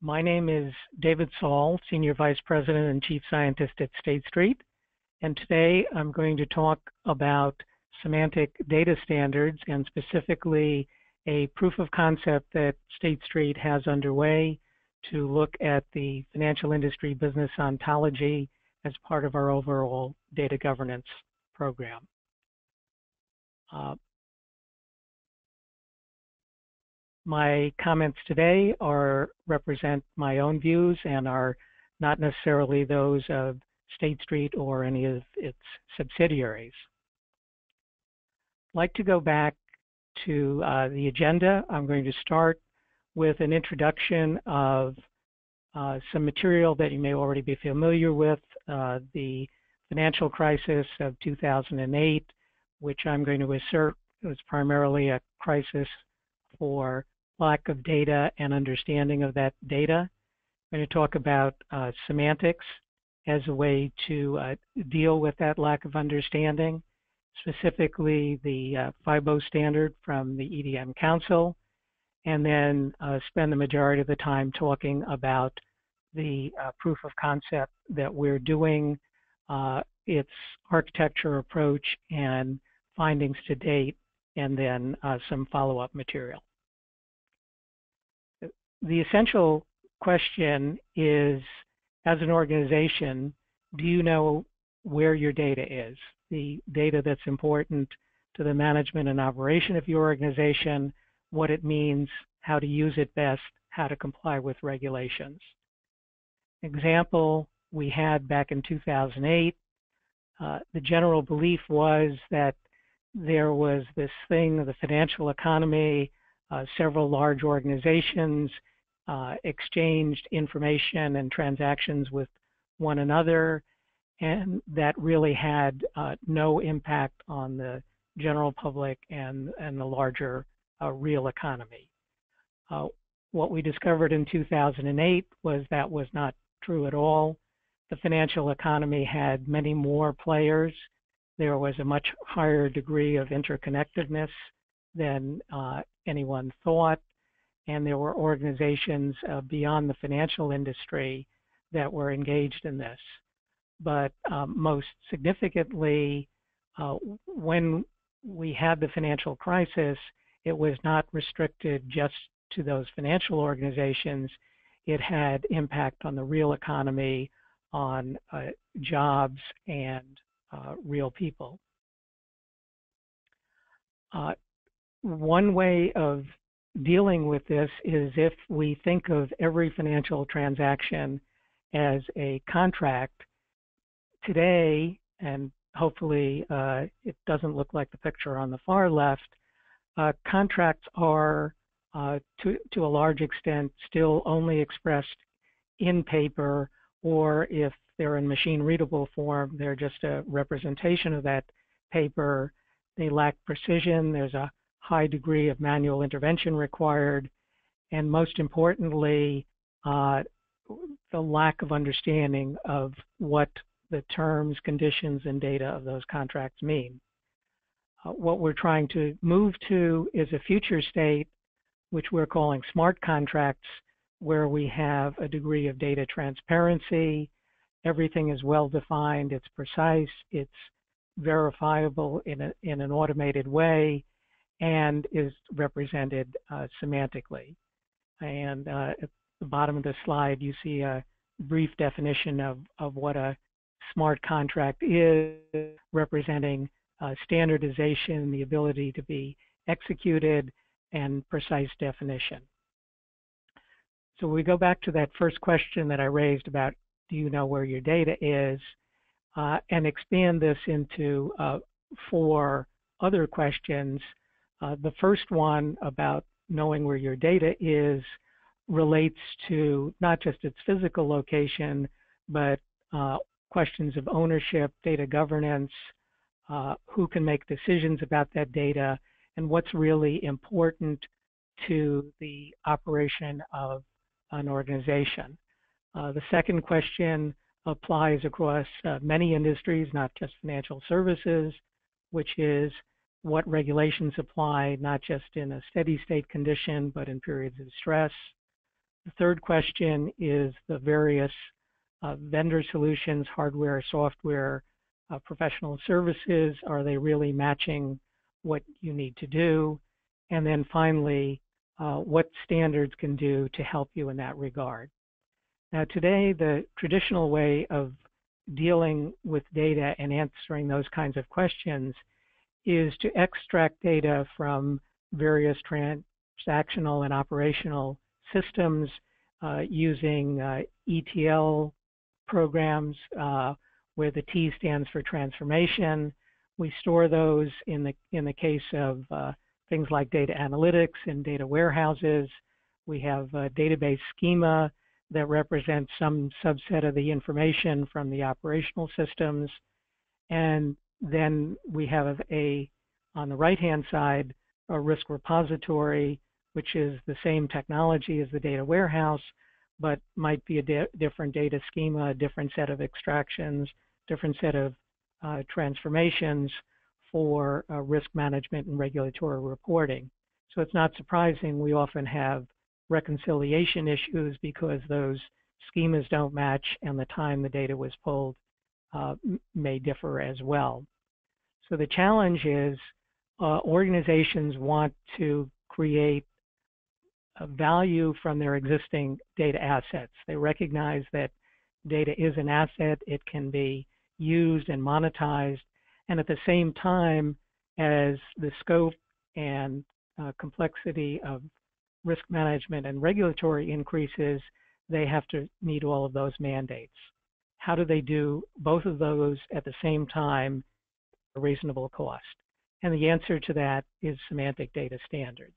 My name is David Saul, Senior Vice President and Chief Scientist at State Street. And today I'm going to talk about semantic data standards and specifically a proof of concept that State Street has underway to look at the financial industry business ontology as part of our overall data governance program. Uh, my comments today are represent my own views and are not necessarily those of State Street or any of its subsidiaries. I'd like to go back to uh, the agenda. I'm going to start with an introduction of uh, some material that you may already be familiar with, uh, the financial crisis of 2008, which I'm going to assert was primarily a crisis for lack of data and understanding of that data. I'm going to talk about uh, semantics as a way to uh, deal with that lack of understanding, specifically the uh, FIBO standard from the EDM Council, and then uh, spend the majority of the time talking about the uh, proof of concept that we're doing, uh, its architecture approach and findings to date, and then some follow-up material the essential question is, as an organization, do you know where your data is? The data that's important to the management and operation of your organization, what it means, how to use it best, how to comply with regulations. Example we had back in 2008, uh, the general belief was that there was this thing, the financial economy, several large organizations uh, exchanged information and transactions with one another, and that really had uh, no impact on the general public and, and the larger uh, real economy. Uh, what we discovered in 2008 was that was not true at all. The financial economy had many more players. There was a much higher degree of interconnectedness than uh, anyone thought. And there were organizations uh, beyond the financial industry that were engaged in this. But um, most significantly, uh, when we had the financial crisis, it was not restricted just to those financial organizations. It had impact on the real economy, on uh, jobs, and uh, real people. One way of dealing with this is if we think of every financial transaction as a contract today, and hopefully uh, it doesn't look like the picture on the far left, uh, contracts are uh, to, to a large extent still only expressed in paper or if they're in machine readable form, they're just a representation of that paper. They lack precision. There's a high degree of manual intervention required, and most importantly, uh, the lack of understanding of what the terms, conditions, and data of those contracts mean. Uh, what we're trying to move to is a future state, which we're calling smart contracts, where we have a degree of data transparency. Everything is well defined, it's precise, it's verifiable in, a, in an automated way, and is represented uh, semantically. And uh, at the bottom of the slide, you see a brief definition of, of what a smart contract is, representing uh, standardization, the ability to be executed, and precise definition. So we go back to that first question that I raised about do you know where your data is, uh, and expand this into uh, four other questions uh, the first one about knowing where your data is relates to not just its physical location, but uh, questions of ownership, data governance, uh, who can make decisions about that data, and what's really important to the operation of an organization. Uh, the second question applies across uh, many industries, not just financial services, which is what regulations apply, not just in a steady state condition, but in periods of stress. The third question is the various uh, vendor solutions, hardware, software, uh, professional services. Are they really matching what you need to do? And then finally, uh, what standards can do to help you in that regard. Now today, the traditional way of dealing with data and answering those kinds of questions is to extract data from various transactional and operational systems uh, using uh, ETL programs uh, where the T stands for transformation. We store those in the in the case of uh, things like data analytics and data warehouses. We have a database schema that represents some subset of the information from the operational systems. And then we have a, on the right-hand side, a risk repository, which is the same technology as the data warehouse, but might be a di different data schema, a different set of extractions, different set of uh, transformations for uh, risk management and regulatory reporting. So it's not surprising we often have reconciliation issues because those schemas don't match and the time the data was pulled uh, may differ as well. So the challenge is uh, organizations want to create value from their existing data assets. They recognize that data is an asset, it can be used and monetized, and at the same time as the scope and uh, complexity of risk management and regulatory increases, they have to meet all of those mandates. How do they do both of those at the same time at a reasonable cost? And the answer to that is semantic data standards.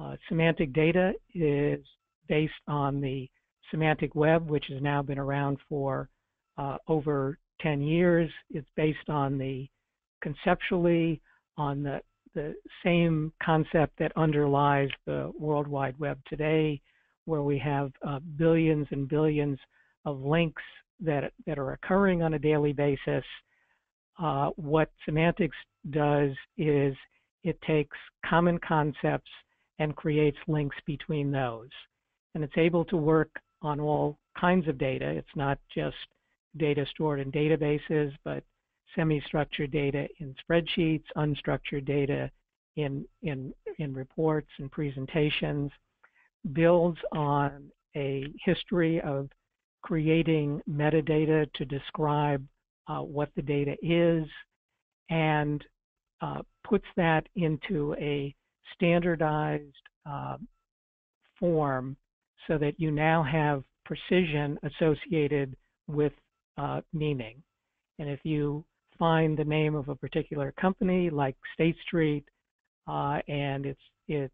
Uh, semantic data is based on the semantic web, which has now been around for uh, over 10 years. It's based on the conceptually on the, the same concept that underlies the World Wide Web today, where we have uh, billions and billions of links that, that are occurring on a daily basis. Uh, what semantics does is it takes common concepts and creates links between those. And it's able to work on all kinds of data. It's not just data stored in databases, but semi-structured data in spreadsheets, unstructured data in, in, in reports and presentations, builds on a history of creating metadata to describe uh, what the data is and uh, puts that into a standardized uh, form so that you now have precision associated with uh, meaning. And if you find the name of a particular company like State Street uh, and it's it's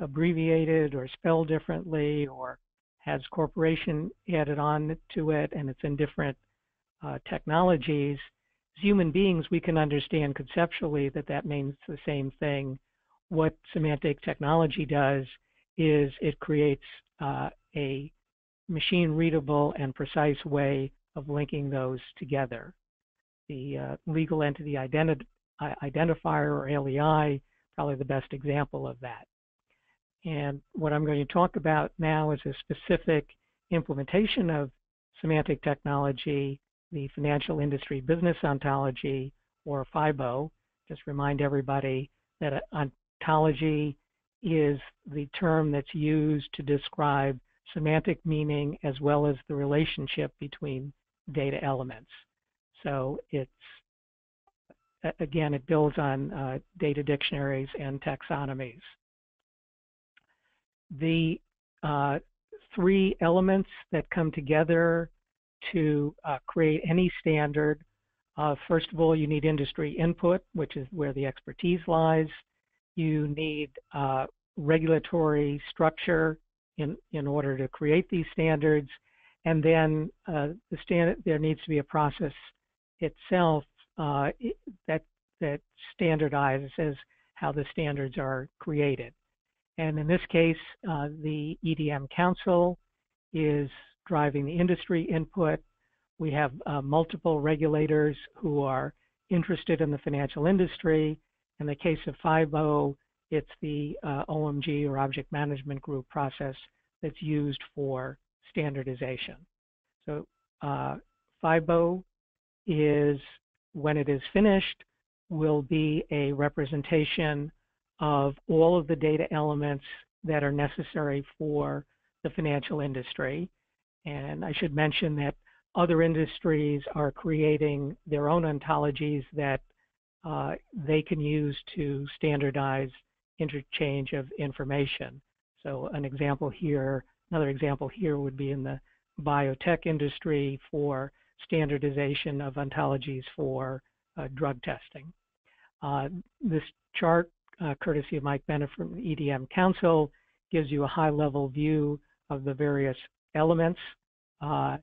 abbreviated or spelled differently or has corporation added on to it and it's in different uh, technologies, as human beings, we can understand conceptually that that means the same thing what semantic technology does is it creates uh, a machine readable and precise way of linking those together. The uh, legal entity identi identifier or LEI, probably the best example of that. And what I'm going to talk about now is a specific implementation of semantic technology, the Financial Industry Business Ontology, or FIBO. Just remind everybody that ontology is the term that's used to describe semantic meaning as well as the relationship between data elements. So it's, again, it builds on uh, data dictionaries and taxonomies. The uh, three elements that come together to uh, create any standard, uh, first of all, you need industry input, which is where the expertise lies you need uh, regulatory structure in, in order to create these standards. And then uh, the standard, there needs to be a process itself uh, that, that standardizes how the standards are created. And in this case, uh, the EDM Council is driving the industry input. We have uh, multiple regulators who are interested in the financial industry in the case of FIBO, it's the uh, OMG or Object Management Group process that's used for standardization. So uh, FIBO is, when it is finished, will be a representation of all of the data elements that are necessary for the financial industry. And I should mention that other industries are creating their own ontologies that uh, they can use to standardize interchange of information. So an example here, another example here would be in the biotech industry for standardization of ontologies for uh, drug testing. Uh, this chart, uh, courtesy of Mike Bennett from EDM Council, gives you a high-level view of the various elements, uh,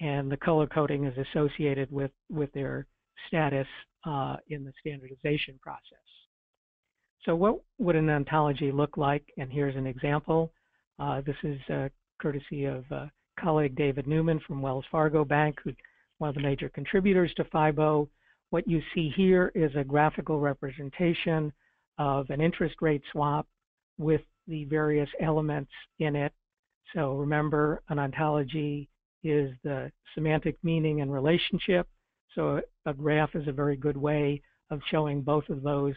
and the color coding is associated with, with their status uh, in the standardization process. So what would an ontology look like? And here's an example. Uh, this is uh, courtesy of uh, colleague David Newman from Wells Fargo Bank, who one of the major contributors to FIBO. What you see here is a graphical representation of an interest rate swap with the various elements in it. So remember, an ontology is the semantic meaning and relationship. So a graph is a very good way of showing both of those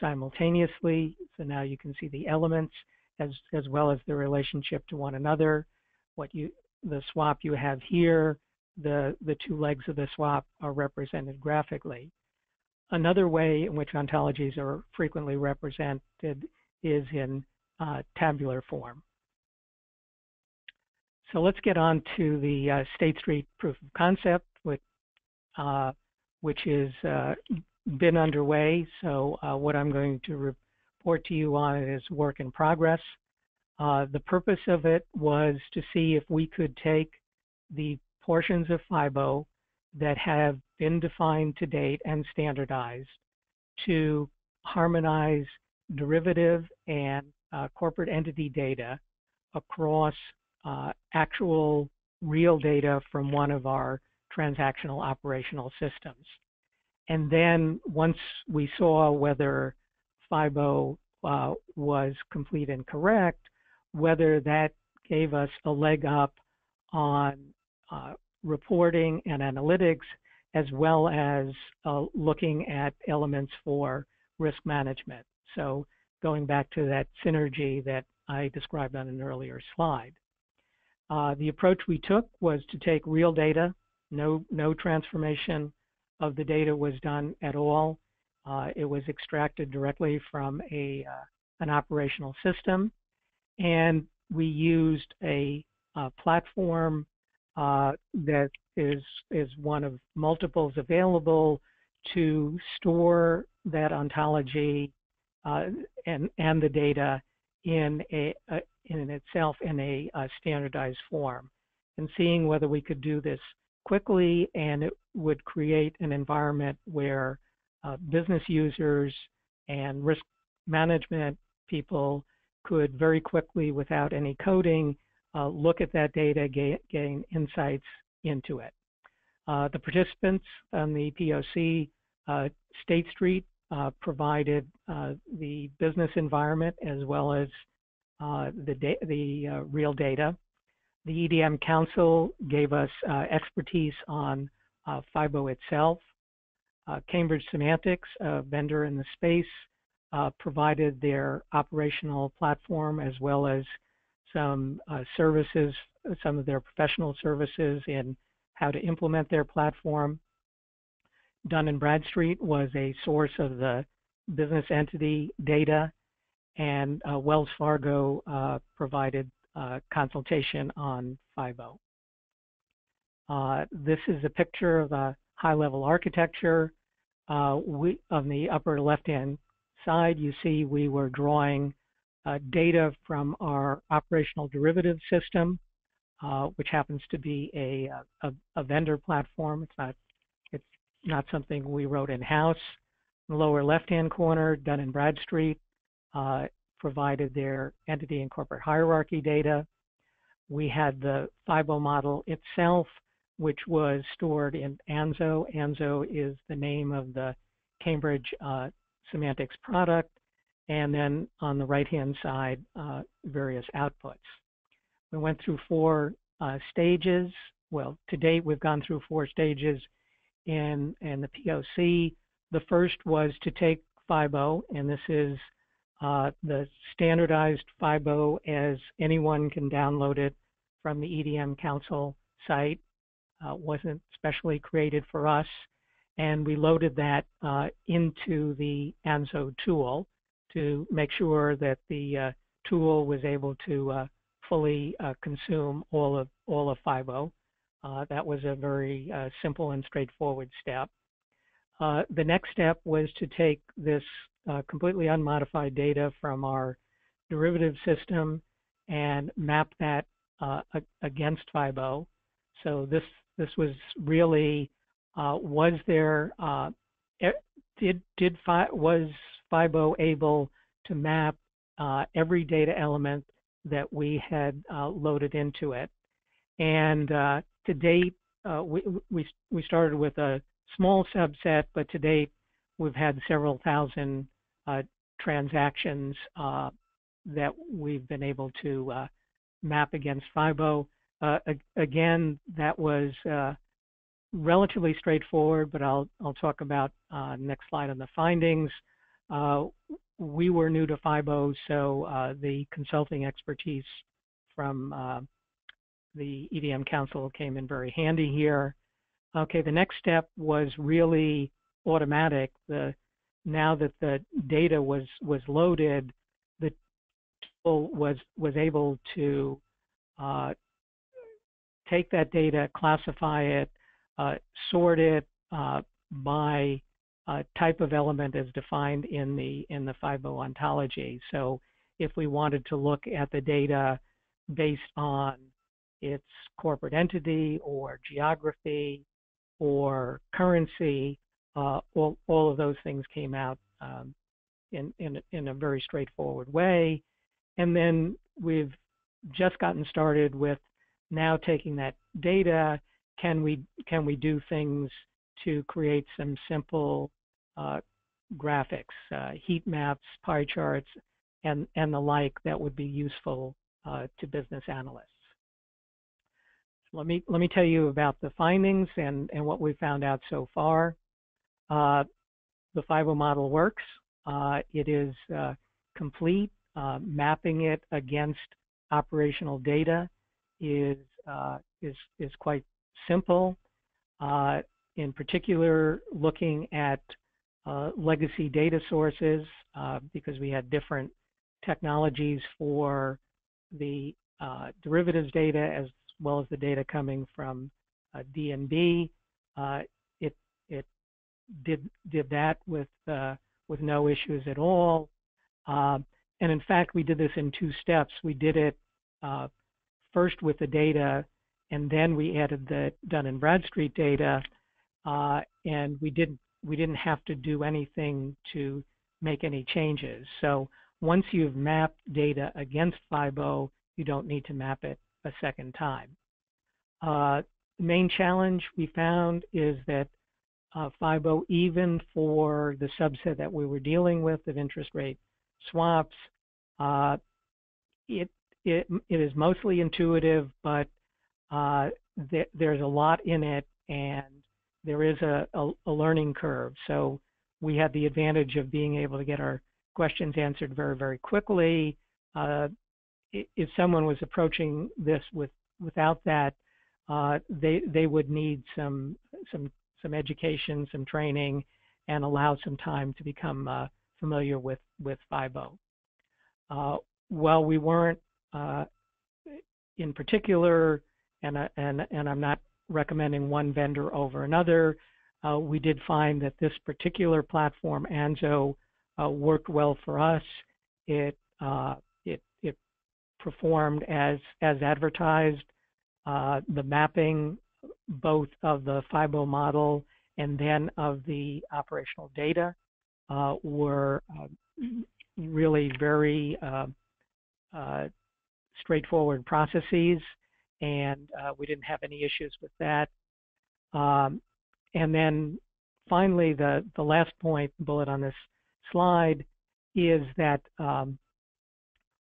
simultaneously. So now you can see the elements as, as well as the relationship to one another. What you, the swap you have here, the, the two legs of the swap are represented graphically. Another way in which ontologies are frequently represented is in uh, tabular form. So let's get on to the uh, State Street proof of concept, which, uh, which has uh, been underway. So uh, what I'm going to report to you on is work in progress. Uh, the purpose of it was to see if we could take the portions of FIBO that have been defined to date and standardized to harmonize derivative and uh, corporate entity data across uh, actual real data from one of our transactional operational systems. And then once we saw whether FIBO uh, was complete and correct, whether that gave us a leg up on uh, reporting and analytics, as well as uh, looking at elements for risk management. So going back to that synergy that I described on an earlier slide. Uh, the approach we took was to take real data, no, no transformation of the data was done at all. Uh, it was extracted directly from a, uh, an operational system, and we used a, a platform uh, that is, is one of multiples available to store that ontology uh, and, and the data in, a, a in itself in a, a standardized form and seeing whether we could do this quickly and it would create an environment where uh, business users and risk management people could very quickly, without any coding, uh, look at that data, gain, gain insights into it. Uh, the participants on the POC, uh, State Street uh, provided uh, the business environment as well as the, the real data. The EDM Council gave us uh, expertise on uh, FIBO itself. Uh, Cambridge Semantics, a vendor in the space, uh, provided their operational platform as well as some uh, services, some of their professional services in how to implement their platform. Dun & Bradstreet was a source of the business entity data, and uh, Wells Fargo provided uh, consultation on FIBO. Uh, this is a picture of a high-level architecture. Uh, we, on the upper left-hand side, you see we were drawing uh, data from our operational derivative system, uh, which happens to be a, a, a, vendor platform. It's not, it's not something we wrote in-house. In lower left-hand corner, Dun & Bradstreet uh, provided their entity and corporate hierarchy data. We had the FIBO model itself, which was stored in ANZO. ANZO is the name of the Cambridge uh, semantics product. And then on the right-hand side, uh, various outputs. we went through four uh, stages. Well, to date, we've gone through four stages in, in the POC. The first was to take FIBO, and this is uh, the standardized FIBO as anyone can download it from the EDM Council site. Uh, wasn't specially created for us. And we loaded that uh, into the ANZO tool to make sure that the uh, tool was able to uh, fully uh, consume all of all of FIBO. that was a very simple and straightforward step. the next step was to take this completely unmodified data from our derivative system and map that uh, against FIBO. So this this was really uh, was there uh, did did was FIBO able to map uh, every data element that we had uh, loaded into it, and uh, to date we we we started with a small subset, but to date we've had several thousand transactions that we've been able to map against FIBO. Uh, again, that was uh, relatively straightforward, but I'll, I'll talk about uh, next slide on the findings. Uh, we were new to FIBO, so uh, the consulting expertise from uh, the EDM Council came in very handy here. Okay, the next step was really automatic. The now that the data was was loaded, the tool was was able to uh, take that data, classify it, uh, sort it by uh, type of element as defined in the in the FIBO ontology. So if we wanted to look at the data based on its corporate entity or geography or currency, uh, all, all of those things came out um, in, in, in a very straightforward way. And then we've just gotten started with now taking that data, can we can we do things to create some simple graphics, uh, heat maps, pie charts, and and the like that would be useful uh, to business analysts. Let me let me tell you about the findings and and what we found out so far. Uh, the FIBO model works. Uh, it is uh, complete uh, mapping it against operational data is uh, is is quite simple. Uh, in particular, looking at uh, legacy data sources uh, because we had different technologies for the uh, derivatives data as well as the data coming from DNB. it it did did that with with no issues at all. And in fact, we did this in two steps. We did it uh, first with the data, and then we added the Dun and Bradstreet data, uh, and we didn't we didn't have to do anything to make any changes. So once you've mapped data against FIBO, you don't need to map it a second time. Uh, the main challenge we found is that uh, FIBO, even for the subset that we were dealing with of interest rate swaps. Uh, it, it, it is mostly intuitive, but uh, th there's a lot in it and there is a, a, a, learning curve. So we had the advantage of being able to get our questions answered very, very quickly. Uh, if someone was approaching this with without that, uh, they they would need some some some education, some training, and allow some time to become uh, familiar with, with FIBO. Uh, while we weren't uh, in particular, and, uh, and, and I'm not recommending one vendor over another, uh, we did find that this particular platform, Anzo, uh, worked well for us. It, uh, it, it performed as, as advertised. the mapping both of the FIBO model and then of the operational data uh, were uh, really very uh, straightforward processes, and we didn't have any issues with that. Um, and then finally, the, the last point bullet on this slide is that um,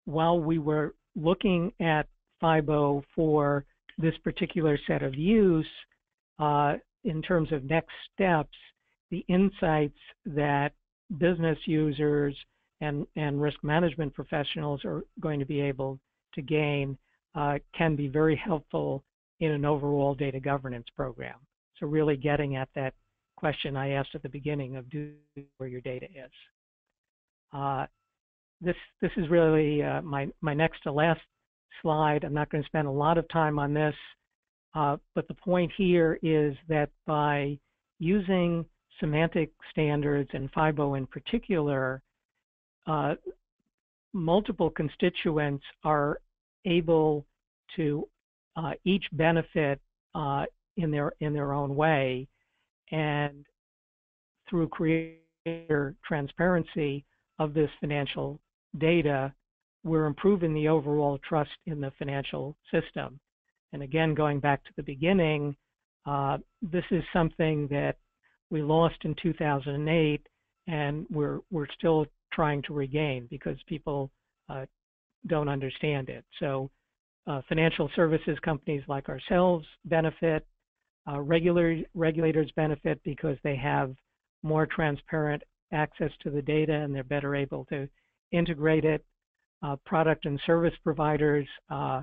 while we were looking at FIBO for this particular set of use, uh, in terms of next steps, the insights that business users and, and risk management professionals are going to be able to gain uh, can be very helpful in an overall data governance program. So really getting at that question I asked at the beginning of do where your data is. Uh, this this is really uh, my my next to last slide. I'm not going to spend a lot of time on this, uh, but the point here is that by using semantic standards and FIBO in particular, uh, multiple constituents are able to uh, each benefit uh, in their in their own way, and through greater transparency of this financial data, we're improving the overall trust in the financial system. And again, going back to the beginning, uh, this is something that we lost in 2008, and we're we're still trying to regain because people uh, don't understand it. So, uh, financial services companies like ourselves benefit. Uh, regular regulators benefit because they have more transparent access to the data and they're better able to integrate it. Uh, product and service providers uh,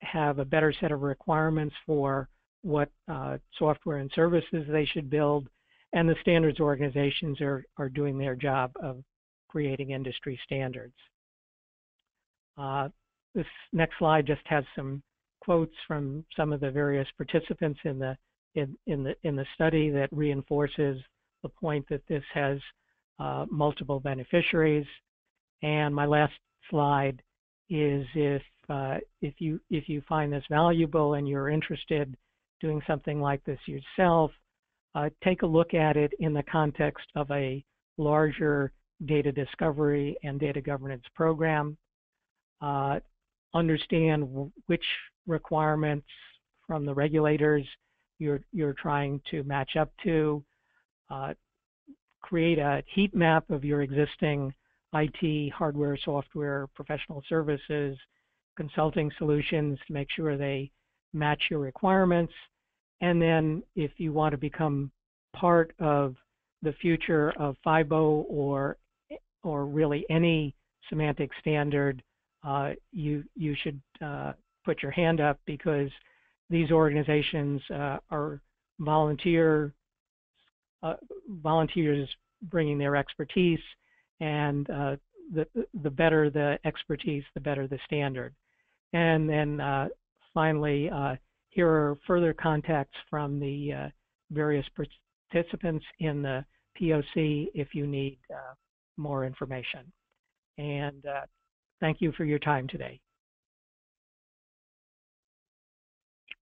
have a better set of requirements for what uh, software and services they should build, and the standards organizations are, are doing their job of creating industry standards. Uh, this next slide just has some quotes from some of the various participants in the in, in the in the study that reinforces the point that this has uh, multiple beneficiaries. And my last slide is if uh, if you if you find this valuable and you're interested doing something like this yourself, uh, take a look at it in the context of a larger data discovery and data governance program. Uh, understand which requirements from the regulators you're you're trying to match up to. Uh, create a heat map of your existing IT, hardware, software, professional services, consulting solutions to make sure they match your requirements. And then if you want to become part of the future of FIBO or or really any semantic standard, uh, you you should uh, put your hand up because these organizations uh, are volunteer uh, volunteers bringing their expertise, and uh, the the better the expertise, the better the standard. And then finally, here are further contacts from the various participants in the POC if you need more information. And thank you for your time today.